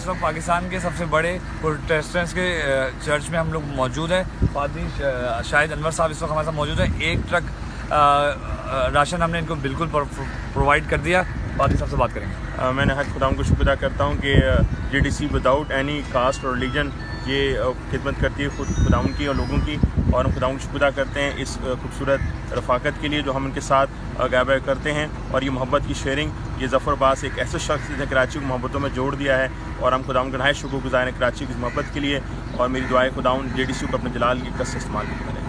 इस वक्त पाकिस्तान के सबसे बड़े प्रोटेस्टेंट्स के चर्च में हम लोग मौजूद हैं। पादरी शाहिद अनवर साहब इस वक्त हमारे साथ मौजूद हैं। एक ट्रक राशन हमने इनको बिल्कुल प्रोवाइड कर दिया। पादरी साहब से बात करेंगे। मैंने हर खुदा को शुक्र करता हूँ कि G D C without any caste और रिलीजन ये खिदमत करती है खुद खुदाउन की और लोगों की और हम खुदाउन शुक्र करते हैं इस खूबसूरत रफाकत के लिए जो हम उनके साथ गायब करते हैं। और ये मोहब्बत की शेयरिंग, ये जफ़र बास एक ऐसे शख्स जिसने कराची को मोहब्बतों में जोड़ दिया है और हम खुदाउन का नहाय शुक्र गुजार हैं कराची की मोहब्बत के लिए। और मेरी दुआएँ खुदाउन जे डी सी को अपने जलाल की कस इस्तेमाल करें